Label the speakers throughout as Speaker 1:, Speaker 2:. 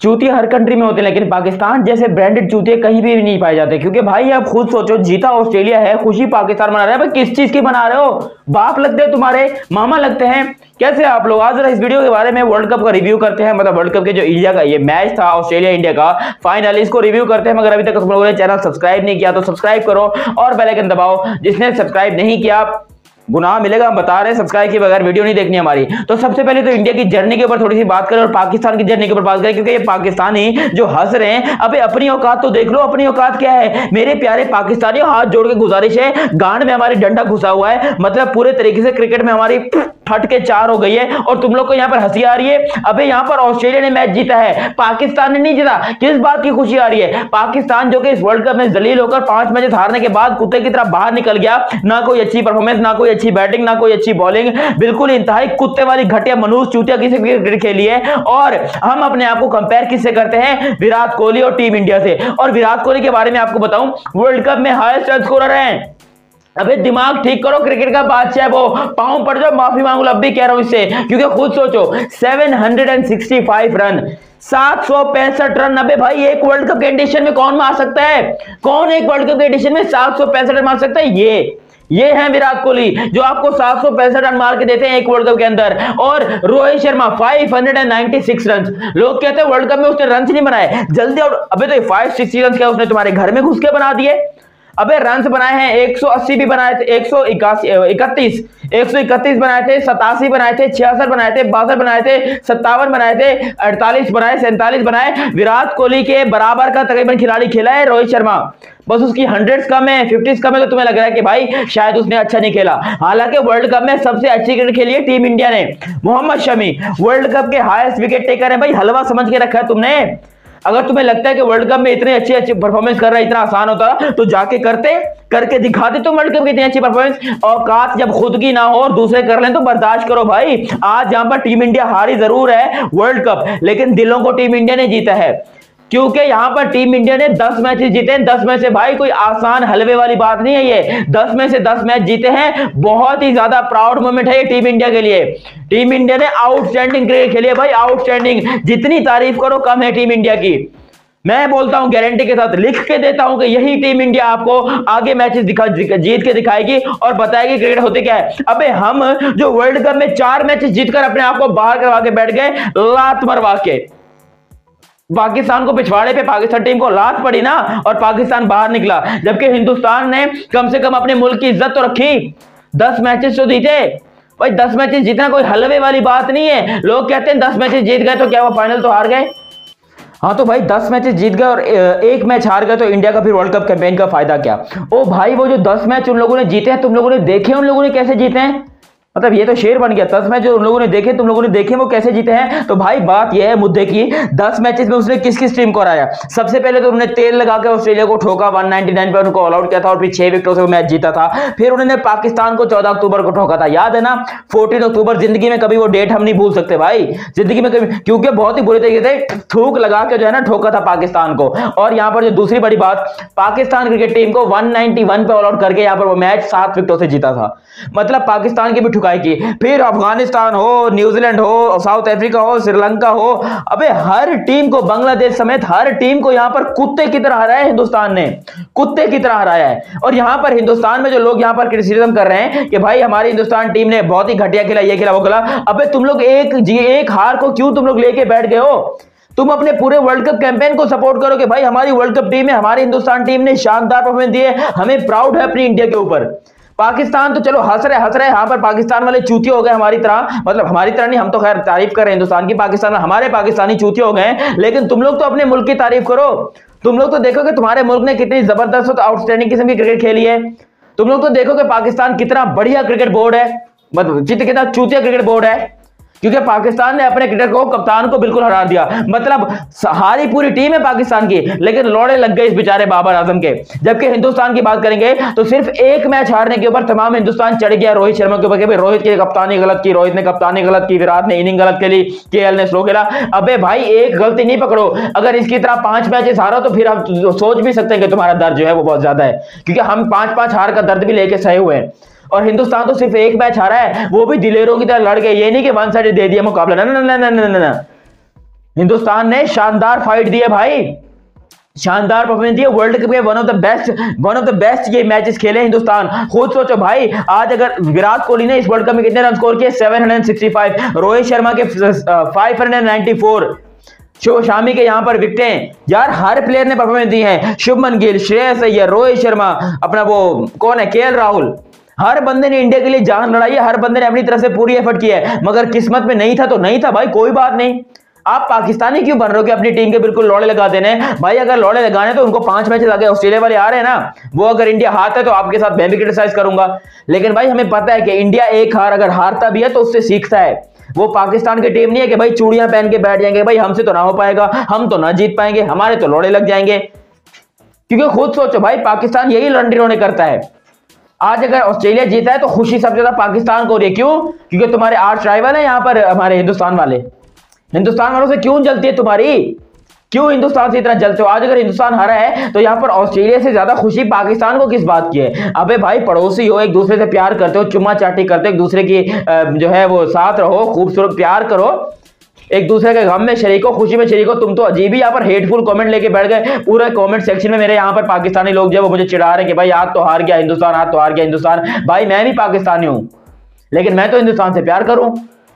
Speaker 1: चूतिए हर country में होते हैं, लेकिन पाकिस्तान जैसे ब्रांडेड चूतिए कहीं भी नहीं पाए जाते, क्योंकि भाई आप खुद सोचो, जीता ऑस्ट्रेलिया है, खुशी पाकिस्तान मना रहे हैं किस चीज़ की बना रहे हो? बाप लगते हैं तुम्हारे, मामा लगते हैं। कैसे आप लोग? आज इस वीडियो के बारे में वर्ल्ड कप का रिव्यू करते हैं मतलब वर्ल्ड कप के जो इंडिया का ये मैच था ऑस्ट्रेलिया इंडिया का फाइनल इसको रिव्यू करते हैं, मगर अभी तक तुम लोगों ने चैनल सब्सक्राइब नहीं किया तो सब्सक्राइब करो और बेल आइकन दबाओ, जिसने सब्सक्राइब नहीं किया गुनाह मिलेगा, हम बता रहे हैं सब्सक्राइब के बगैर वीडियो नहीं देखनी हमारी। तो सबसे पहले तो इंडिया की जर्नी के ऊपर थोड़ी सी बात करें और पाकिस्तान की जर्नी के ऊपर बात करें, क्योंकि ये पाकिस्तानी जो हंस रहे हैं, अबे अपनी औकात तो देख लो, अपनी औकात क्या है? मेरे प्यारे पाकिस्तानी हाथ जोड़ के गुजारिश है, गांड में हमारी डंडा घुसा हुआ है मतलब पूरे तरीके से क्रिकेट में हमारी फट के चार हो गई है, और तुम लोग को यहाँ पर हँसी आ रही है। अबे यहाँ पर ऑस्ट्रेलिया ने मैच जीता है, पाकिस्तान ने नहीं जीता, किस बात की खुशी आ रही है? पाकिस्तान जो कि इस वर्ल्ड कप में जलील होकर पाँच मैच हारने के बाद कुत्ते की तरह बाहर निकल गया, ना कोई अच्छी परफॉर्मेंस ना कोई अच्छी बैटिंग, ना कोई अच्छी बॉलिंग, बिल्कुल इंतहाई कुत्ते वाली घटिया मनुष्य चूतिया किसी क्रिकेट खेली है। और हम अपने आप को कंपेयर किससे करते हैं? विराट कोहली और टीम इंडिया से। और विराट कोहली के बारे में आपको बताऊँ वर्ल्ड कप में हाईएस्ट रन स्कोरर हैं? अबे दिमाग ठीक करो, क्रिकेट का बादशाह वो। पाँव पड़ जाओ, माफ़ी मांगू, अब भी कह रहा हूँ इससे। क्योंकि खुद सोचो 765 रन सात सौ पैंसठ रन अबे भाई, एक वर्ल्ड कप के एडिशन में कौन मार सकता है? कौन एक वर्ल्ड कप के एडिशन में सात सौ पैंसठ रन मार सकता है? ये। ये है विराट कोहली, जो आपको सात सौ पैंसठ रन मार के देते हैं एक वर्ल्ड कप के अंदर। और रोहित शर्मा 596 रन लोग कहते हैं वर्ल्ड कप में उसने रन नहीं बनाए। जल्दी और अबे तो फाइव सिक्स रन क्या उसने तुम्हारे घर में घुस के बना दिए? अबे रन बनाए हैं 180 भी बनाए थे, एक सौ इकतीस, एक सौ इकतीस बनाए थे, सतासी बनाए थे, छियासठ बनाए थे, बासठ बनाए थे, सत्तावन बनाए थे, अड़तालीस बनाए, सैंतालीस बनाए। विराट कोहली के बराबर का तकरीबन खिलाड़ी खेला है रोहित शर्मा। बस उसकी हंड्रेड कम है फिफ्टी कम है तो तुम्हें लग रहा है कि भाई, शायद उसने अच्छा नहीं खेला। हालाँकि वर्ल्ड कप में सबसे अच्छी क्रिकेट खेली है टीम इंडिया ने, मोहम्मद शमी। वर्ल्ड कप के हाईएस्ट विकेट टेकर है, भाई, हलवा समझ के रखा है तुमने। अगर तुम्हें लगता है कि वर्ल्ड कप में इतने अच्छे अच्छे परफॉर्मेंस कर रहा है इतना आसान होता तो जाके करते, करके दिखाते तुम वर्ल्ड कप की इतनी अच्छी परफॉर्मेंस औकात जब खुद की ना हो और दूसरे कर लें तो बर्दाश्त करो भाई। आज यहाँ पर टीम इंडिया हारी ज़रूर है वर्ल्ड कप लेकिन दिलों को टीम इंडिया ने जीता है। क्योंकि यहाँ पर टीम इंडिया ने 10 मैचेस जीते हैं। 10 में से भाई कोई आसान हलवे वाली बात नहीं है ये। 10 में से 10 मैच जीते हैं। बहुत ही ज़्यादा प्राउड मोमेंट है ये टीम इंडिया के लिए। टीम इंडिया ने आउटस्टैंडिंग क्रिकेट खेली है भाई, आउटस्टैंडिंग। जितनी तारीफ़ करो, कम है टीम इंडिया की। मैं बोलता हूँ गारंटी के साथ लिख के देता हूँ कि यही टीम इंडिया आपको आगे मैचेस दिखा जीत के दिखाएगी और बताएगी क्रिकेट होते क्या है। अबे हम जो वर्ल्ड कप में चार मैचेस जीतकर अपने आप को बाहर करवा के बैठ गए, लात मरवा के। पाकिस्तान को पिछवाड़े पे पाकिस्तान टीम को लात पड़ी ना और पाकिस्तान बाहर निकला, जबकि हिंदुस्तान ने कम से कम अपने मुल्क की इज़्ज़त तो रखी। दस मैचेस तो जीते। भाई, दस मैचेस जीतना कोई हलवे वाली बात नहीं है। लोग कहते हैं दस मैचेस जीत गए तो क्या वो फाइनल तो हार गए? हाँ तो भाई, दस मैचेस जीत गए और एक मैच हार गए तो इंडिया का फिर वर्ल्ड कप कैंपेन का फ़ायदा क्या? ओ भाई, वो जो दस मैच उन लोगों ने जीते हैं, तुम लोगों ने देखे उन लोगों ने कैसे जीते हैं? मतलब ये तो शेर बन गया। दस मैच जो उन लोगों ने देखे, तुम लोगों ने देखे, वो कैसे जीते हैं? तो भाई, बात यह है मुद्दे की, दस मैचेस में उसने किस किस टीम को हराया? सबसे पहले तो उन्होंने तेल लगा के ऑस्ट्रेलिया को ठोका 199 पे उनको ऑल आउट किया था और फिर छह विकेटों से वो मैच जीता था। फिर उन्होंने पाकिस्तान को चौदह अक्टूबर को ठोका था। याद है ना? फोर्टीन अक्टूबर, ज़िंदगी में कभी वो डेट हम नहीं भूल सकते भाई। ज़िंदगी में कभी, क्योंकि बहुत ही बुरे तरीके से थूक लगा के जो है ना, ठोका था पाकिस्तान को। और यहाँ पर जो दूसरी बड़ी बात, पाकिस्तान क्रिकेट टीम को वन पे ऑल आउट करके यहाँ पर वो मैच सात विकेटों से जीता था। मतलब पाकिस्तान की भी ठुकाई की फिर अफ़गानिस्तान हो, न्यूजीलैंड हो, साउथ अफ्रीका हो, श्रीलंका हो, अबे हर टीम को, बांग्लादेश समेत हर टीम को यहाँ पर कुत्ते की तरह हराया हिंदुस्तान ने। कुत्ते की तरह हराया है। और यहाँ पर हिंदुस्तान में जो लोग यहाँ पर क्रिटिसिज्म कर रहे हैं कि भाई हमारी हिंदुस्तान टीम ने बहुत ही घटिया खेला, ये खेला, वो खेला, अबे तुम लोग एक, जी, एक हार को क्यों तुम लोग लेके बैठ गए हो? तुम अपने पूरे वर्ल्ड कप कैंपेन को सपोर्ट करो कि भाई हमारी वर्ल्ड कप टीम है हमारी हिंदुस्तान टीम ने शानदार परफॉर्मेंस दी है हमें प्राउड है अपनी इंडिया के ऊपर। पाकिस्तान तो चलो हंस रहे हंस रहे यहाँ पर पाकिस्तान वाले चूती हो गए हमारी तरह। मतलब हमारी तरह नहीं, हम तो खैर तारीफ़ कर रहे हैं, हिंदुस्तान की पाकिस्तान हमारे पाकिस्तानी चूती हो गए लेकिन तुम लोग तो अपने मुल्क की तारीफ़ करो। तुम लोग तो देखो कि तुम्हारे मुल्क ने कितनी ज़बरदस्त आउटस्टैंडिंग किस्म की क्रिकेट खेली है। तुम लोग तो देखो कि पाकिस्तान कितना बढ़िया क्रिकेट बोर्ड है। मतलब कितना चूतिया क्रिकेट बोर्ड है। क्योंकि पाकिस्तान ने अपने क्रिकेटर को, कप्तान को बिल्कुल हरा दिया। मतलब हारी पूरी टीम है पाकिस्तान की, लेकिन लौड़े लग गए इस बेचारे बाबर आज़म के। जबकि हिंदुस्तान की बात करेंगे तो सिर्फ़ एक मैच हारने के ऊपर तमाम हिंदुस्तान चढ़ गया रोहित शर्मा के ऊपर रोहित की कप्तानी गलत की, रोहित ने कप्तानी गलत की, विराट ने इनिंग गलत खेली के ने स्लो खेला। अबे भाई, एक गलती नहीं पकड़ो। अगर इसकी तरह पाँच मैचेस हारो तो फिर आप सोच भी सकते हैं कि तुम्हारा दर्द जो है वो बहुत ज़्यादा है। क्योंकि हम पाँच पाँच हार का दर्द भी लेके सहे हुए हैं। और हिंदुस्तान तो सिर्फ़ एक मैच हारा है, वो भी दिलेरों की तरह लड़ गए, ये नहीं कि वन साइड दे दिया मुकाबला। ना ना ना ना ना ना हिंदुस्तान ने शानदार फाइट दी है भाई। शानदार परफॉर्मेंस दिए वर्ल्ड कप के one of the best one of the best ये मैचेस खेले हिंदुस्तान। खुद सोचो भाई, आज अगर विराट कोहली ने इस वर्ल्ड कप में कितने रन स्कोर किए? 765 रोहित शर्मा के 594 शो, शामी के यहाँ पर विकटें यार, हर प्लेयर ने परफॉर्मेंस दी है। शुभमन गिल, श्रेयस अय्यर, रोहित शर्मा, अपना वो, कौन है? के राहुल हर बंदे ने इंडिया के लिए जान लड़ाई है, हर बंदे ने अपनी तरफ़ से पूरी एफर्ट किया है। मगर किस्मत में नहीं था तो नहीं था भाई, कोई बात नहीं। आप पाकिस्तानी क्यों बन रहे हो कि अपनी टीम के बिल्कुल लौड़े लगा देने? भाई, अगर लौड़े लगाने तो उनको पाँच मैचेस आगे ऑस्ट्रेलिया वाले आ रहे हैं ना, वो अगर इंडिया हारता है तो आपके साथ मैं भी क्रिटिसाइज करूँगा। लेकिन भाई, हमें पता है कि इंडिया एक हार अगर हारता भी है तो उससे सीखता है। वो पाकिस्तान की टीम नहीं है कि भाई चूड़ियाँ पहन के बैठ जाएँगे, भाई हमसे तो ना हो पाएगा, हम तो ना जीत पाएँगे, हमारे तो लौड़े लग जाएँगे। क्योंकि खुद सोचो भाई, पाकिस्तान यही लंडी रोने करता है। आज अगर ऑस्ट्रेलिया जीता है तो खुशी सबसे ज़्यादा पाकिस्तान को हो रही है। क्यों? क्योंकि तुम्हारे आठ ट्राइबल है यहाँ पर, हमारे हिंदुस्तान वाले। हिंदुस्तान वालों से क्यों जलती है तुम्हारी? क्यों हिंदुस्तान से इतना जलते हो? आज अगर हिंदुस्तान हारा है तो यहाँ पर ऑस्ट्रेलिया से ज़्यादा खुशी पाकिस्तान को किस बात की है? अबे भाई, पड़ोसी हो, एक दूसरे से प्यार करते हो चुम्मा चाटी करते हो, एक दूसरे की जो है वो साथ रहो, खूबसूरत प्यार करो। एक दूसरे के गम में शरीको खुशी में शरीको तुम तो अजीब ही यहाँ पर हेटफुल कमेंट लेके बैठ गए। पूरे कमेंट सेक्शन में मेरे यहाँ पर पाकिस्तानी लोग जो वो मुझे चिढ़ा रहे हैं कि भाई, आज तो हार गया हिंदुस्तान, आज तो हार गया हिंदुस्तान। भाई, मैं भी पाकिस्तानी हूँ, लेकिन मैं तो हिंदुस्तान से प्यार करूँ।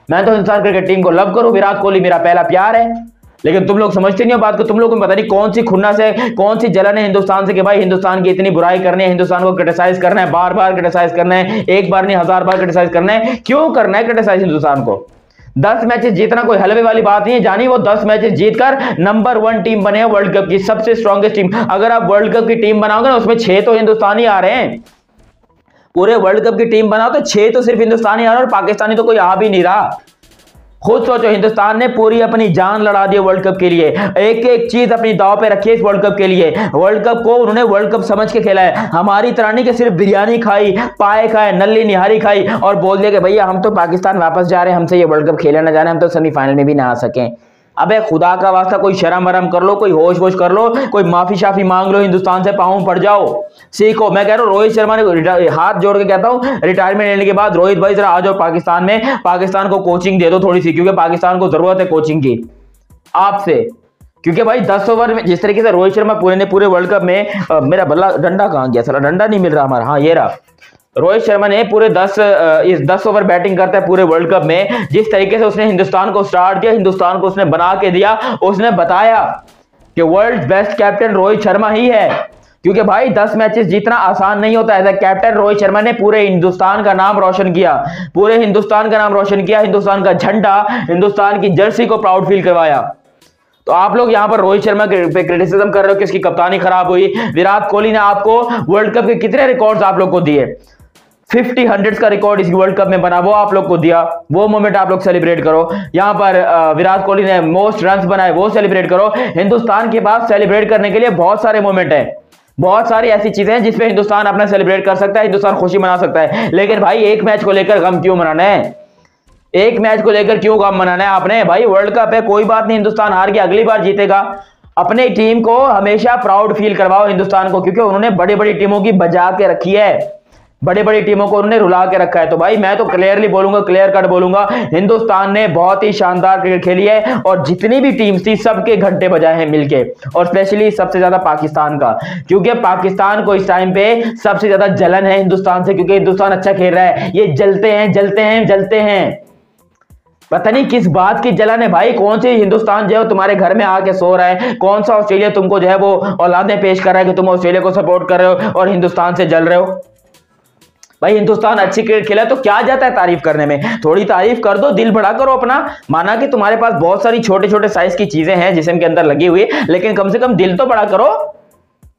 Speaker 1: मैं तो हिंदुस्तान क्रिकेट टीम को लव करूँ। विराट कोहली मेरा पहला प्यार है। लेकिन तुम लोग समझते नहीं हो बात को। तुम लोगों को पता नहीं कौन सी खुन्ना से, कौन सी जलन है हिंदुस्तान से कि भाई, हिंदुस्तान की इतनी बुराई करनी है, हिंदुस्तान को क्रिटिसाइज करना है बार बार क्रिटिसाइज करना है, एक बार नहीं, हज़ार बार क्रिटिसाइज करना है। क्यों करना है क्रिटिसाइज हिंदुस्तान को? दस मैचेस जीतना कोई हलवे वाली बात नहीं है। जानी वो दस मैचेस जीतकर नंबर वन टीम बने वर्ल्ड कप की, सबसे स्ट्रॉन्गेस्ट टीम अगर आप वर्ल्ड कप की टीम बनाओगे ना, उसमें छह तो हिंदुस्तानी आ रहे हैं। पूरे वर्ल्ड कप की टीम बनाओ तो छह तो सिर्फ़ हिंदुस्तानी आ रहे हैं और पाकिस्तानी तो कोई आ भी नहीं रहा। खुद सोचो, हिंदुस्तान ने पूरी अपनी जान लड़ा दी वर्ल्ड कप के लिए। एक एक चीज़ अपनी दाव पे रखी है इस वर्ल्ड कप के लिए। वर्ल्ड कप को उन्होंने वर्ल्ड कप समझ के खेला है। हमारी तरह नहीं कि सिर्फ़ बिरयानी खाई, पाए खाए नली निहारी खाई और बोल दिया कि भैया, हम तो पाकिस्तान वापस जा रहे हैं, हमसे ये वर्ल्ड कप खेला ना जाने, हम तो सेमीफाइनल में भी ना आ सकें। अबे खुदा का वास्ता कोई शर्म वरम कर लो कोई होश वोश कर लो कोई माफ़ी शाफी मांग लो हिंदुस्तान से पाऊँ पड़ जाओ। सीखो मैं कह रहा हूँ रोहित शर्मा ने हाथ जोड़ के कहता हूँ रिटायरमेंट लेने के बाद रोहित भाई जरा आ जाओ पाकिस्तान में पाकिस्तान को कोचिंग दे दो थोड़ी सी क्योंकि पाकिस्तान को ज़रूरत है कोचिंग की। आपसे क्योंकि भाई दस ओवर में जिस तरीके से रोहित शर्मा पूरे ने पूरे वर्ल्ड कप में आ, मेरा बल्ला डंडा कहाँ गया सर डंडा नहीं मिल रहा हमारा। हाँ ये रहा। रोहित शर्मा ने पूरे दस इस दस ओवर बैटिंग करता है पूरे वर्ल्ड कप में। जिस तरीके से उसने हिंदुस्तान को स्टार्ट किया, हिंदुस्तान को उसने बना के दिया, उसने बताया कि world best captain Rohit Sharma ही है। क्योंकि भाई, दस मैचेस जीतना आसान नहीं होता। है कैप्टन रोहित शर्मा ने पूरे हिंदुस्तान का नाम रोशन किया। पूरे हिंदुस्तान का नाम रोशन किया, हिंदुस्तान का झंडा, हिंदुस्तान की जर्सी को प्राउड फील करवाया। तो आप लोग यहाँ पर रोहित शर्मा पे क्रिटिसिज्म कर रहे हो कि इसकी कप्तानी खराब हुई। विराट कोहली ने आपको वर्ल्ड कप के कितने रिकॉर्ड्स आप लोग को दिए? फिफ्टी हंड्रेड का रिकॉर्ड इस वर्ल्ड कप में बना, वो आप लोग को दिया। वो मोमेंट आप लोग सेलिब्रेट करो। यहाँ पर विराट कोहली ने मोस्ट रन बनाए, वो सेलिब्रेट करो। हिंदुस्तान के पास सेलिब्रेट करने के लिए बहुत सारे मोमेंट है। बहुत सारी ऐसी चीज़ें हैं जिसपे हिंदुस्तान अपना सेलिब्रेट कर सकता है, हिंदुस्तान खुशी मना सकता है। लेकिन भाई, एक मैच को लेकर गम क्यों मनाना है? एक मैच को लेकर क्यों गम मनाना है आपने? भाई वर्ल्ड कप है, कोई बात नहीं, हिंदुस्तान हार गया अगली बार जीतेगा। अपने टीम को हमेशा प्राउड फील करवाओ हिंदुस्तान को, क्योंकि उन्होंने बड़ी बड़ी टीमों की बजा के रखी है। बड़ी बड़ी टीमों को उन्होंने रुला के रखा है। तो भाई, मैं तो क्लियरली बोलूँगा क्लियर कट बोलूँगा, हिंदुस्तान ने बहुत ही शानदार क्रिकेट खेली है और जितनी भी टीम्स थी, सबके घंटे बजाए हैं मिलके, और स्पेशली सबसे ज़्यादा पाकिस्तान का। क्योंकि पाकिस्तान को इस टाइम पे सबसे ज़्यादा जलन है हिंदुस्तान से, क्योंकि हिंदुस्तान अच्छा खेल रहा है। ये जलते हैं जलते हैं जलते हैं। पता नहीं किस बात की जलन है भाई, कौन सी हिंदुस्तान जो है तुम्हारे घर में आके सो रहा है? कौन सा ऑस्ट्रेलिया तुमको जो है वो औलादें पेश कर रहा है कि तुम ऑस्ट्रेलिया को सपोर्ट कर रहे हो और हिंदुस्तान से जल रहे हो? भाई, हिंदुस्तान अच्छी क्रिकेट खेला तो क्या जाता है तारीफ़ करने में? थोड़ी तारीफ़ कर दो, दिल बड़ा करो अपना। माना कि तुम्हारे पास बहुत सारी छोटे छोटे साइज़ की चीज़ें हैं जिसम के अंदर लगी हुई, लेकिन कम से कम दिल तो बड़ा करो।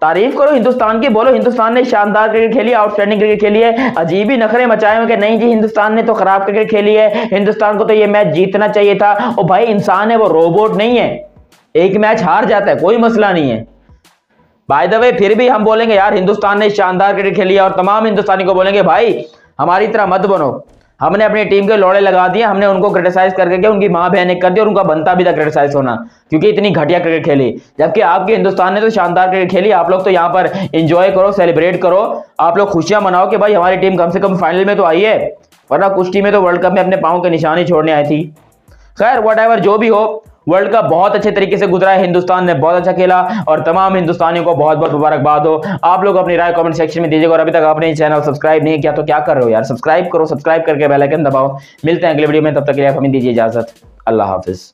Speaker 1: तारीफ़ करो, हिंदुस्तान की बोलो, हिंदुस्तान ने शानदार क्रिकेट खेली आउटस्टैंडिंग क्रिकेट खेली है। अजीब ही नखरे मचाए हुए कि नहीं जी, हिंदुस्तान ने तो खराब क्रिकेट खेली है। हिंदुस्तान को तो ये मैच जीतना चाहिए था। और भाई, इंसान है, वो रोबोट नहीं है। एक मैच हार जाता है, कोई मसला नहीं है। बाय द वे फिर भी हम बोलेंगे, यार, हिंदुस्तान ने शानदार क्रिकेट खेली और तमाम हिंदुस्तानी को बोलेंगे, भाई, हमारी तरह मत बनो। हमने अपनी टीम के लोड़े लगा दिए, हमने उनको क्रिटिसाइज करके उनकी माँ बहन कर दी और उनका बनता भी था क्रिटिसाइज होना, क्योंकि इतनी घटिया क्रिकेट खेली। जबकि आपके हिंदुस्तान ने तो शानदार क्रिकेट खेली, आप लोग तो यहाँ पर इंजॉय करो सेलिब्रेट करो। आप लोग खुशियाँ मनाओ कि, भाई, हमारी टीम कम से कम फाइनल में तो आई है, वरना कुछ टीमें तो वर्ल्ड कप में अपने पाँव के निशानी छोड़ने आई थी। खैर वट जो भी हो वर्ल्ड कप बहुत अच्छे तरीके से गुजरा है। हिंदुस्तान ने बहुत अच्छा खेला और तमाम हिंदुस्तानियों को बहुत बहुत मुबारकबाद हो। आप लोग अपनी राय कमेंट सेक्शन में दीजिएगा और अभी तक आपने चैनल सब्सक्राइब नहीं किया तो क्या कर रहे हो यार? सब्सक्राइब करो सब्सक्राइब करके बेल आइकन दबाओ। मिलते हैं अगले वीडियो में, तब तक के लिए हमें दीजिए इजाज़त। अल्लाह हाफिज़।